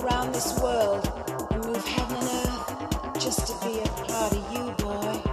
around this world and move heaven and earth just to be a part of you, boy.